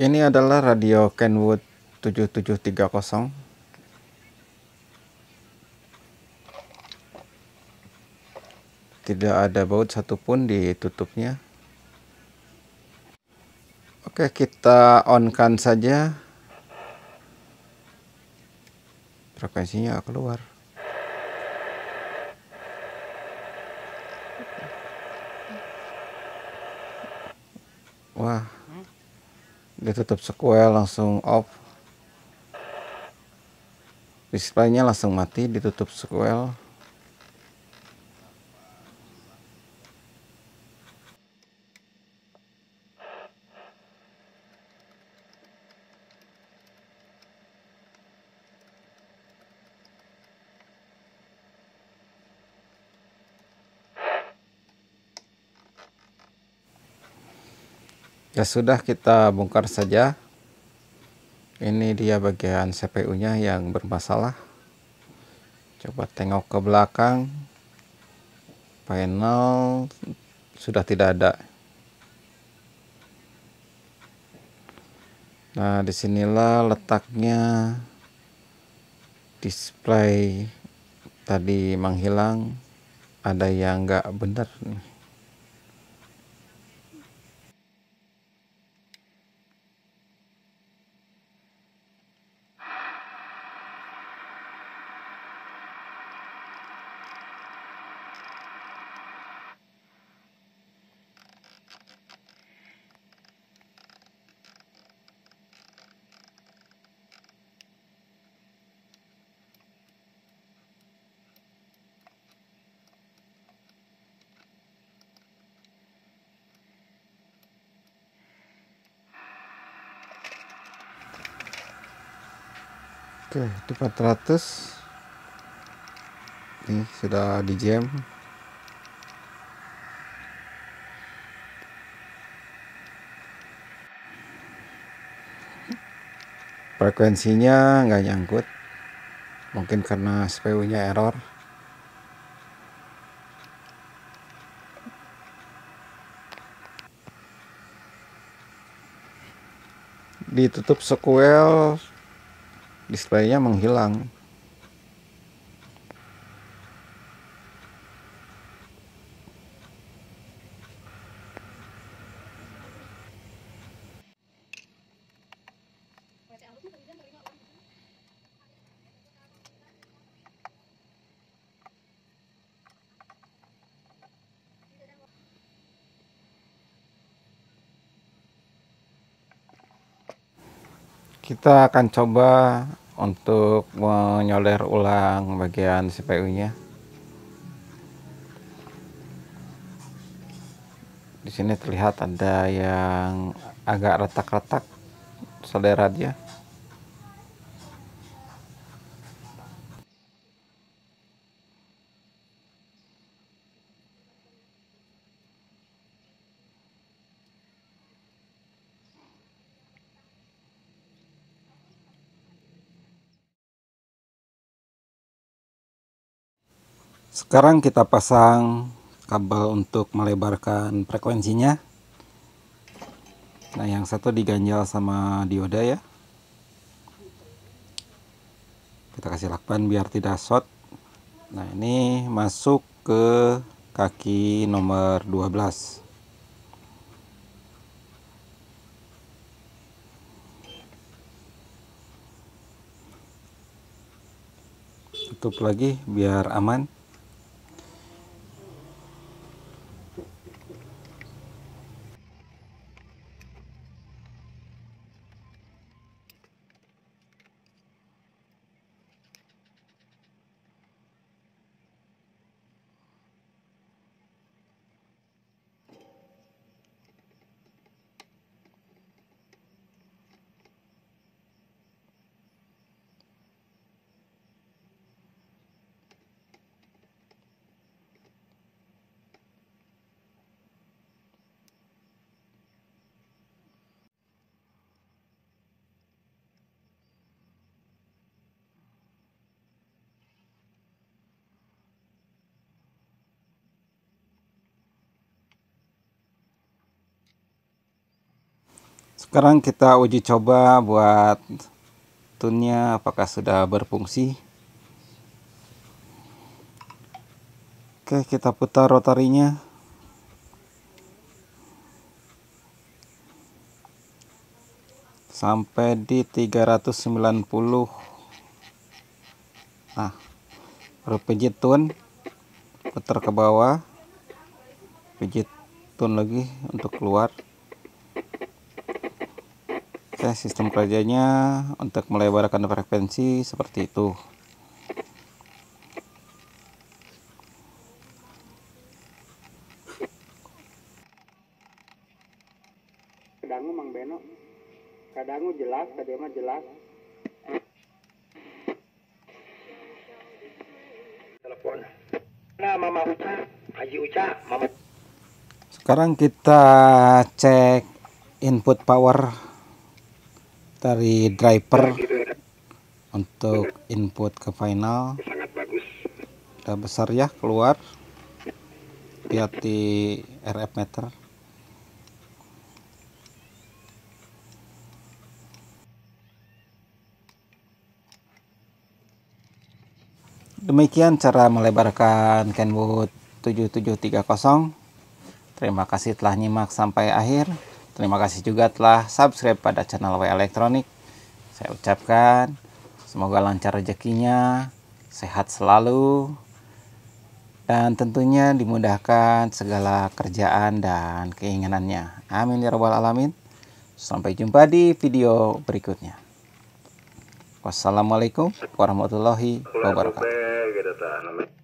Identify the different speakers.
Speaker 1: Ini adalah radio Kenwood 7730. Tidak ada baut satupun di tutupnya. Oke, kita on-kan saja. Frekuensinya keluar. Wah, ditutup sequel langsung off. Displaynya langsung mati ditutup sequel ya sudah kita bongkar saja. Ini dia bagian CPU nya yang bermasalah. Coba tengok ke belakang. Panel sudah tidak ada. Nah di sinilah letaknya display tadi menghilang. Ada yang enggak benar nih Oke, di 400 ini sudah di jam. Frekuensinya nggak nyangkut. Mungkin karena CPU nya error. Ditutup sequel displaynya menghilang kita akan coba untuk menyolder ulang bagian CPU-nya. Di sini terlihat ada yang agak retak-retak solderannya. Sekarang kita pasang kabel untuk melebarkan frekuensinya. Nah yang satu diganjal sama dioda ya. Kita kasih lakban biar tidak short. Nah ini masuk ke kaki nomor 12 tutup lagi biar aman sekarang kita uji coba buat tunnya apakah sudah berfungsi. Oke kita putar rotorinya sampai di 390 nah baru pijit tune putar ke bawah. Pijit tune lagi untuk keluar Oke, sistem kerjanya untuk melebarkan frekuensi seperti itu.
Speaker 2: Kadangu Mang Beno. Kadangu jelas, tadi mah jelas. Telepon. Nah, Mama Uca, Haji Uca, Mama.
Speaker 1: Sekarang kita cek input power dari driver untuk input ke final. Udah besar ya keluar. Lihat di RF meter. Demikian cara melebarkan Kenwood 7730 terima kasih telah nyimak sampai akhir Terima kasih juga telah subscribe pada channel W Elektronik. Saya ucapkan semoga lancar rezekinya, sehat selalu, dan tentunya dimudahkan segala kerjaan dan keinginannya. Amin ya rabbal alamin. Sampai jumpa di video berikutnya. Wassalamualaikum warahmatullahi wabarakatuh.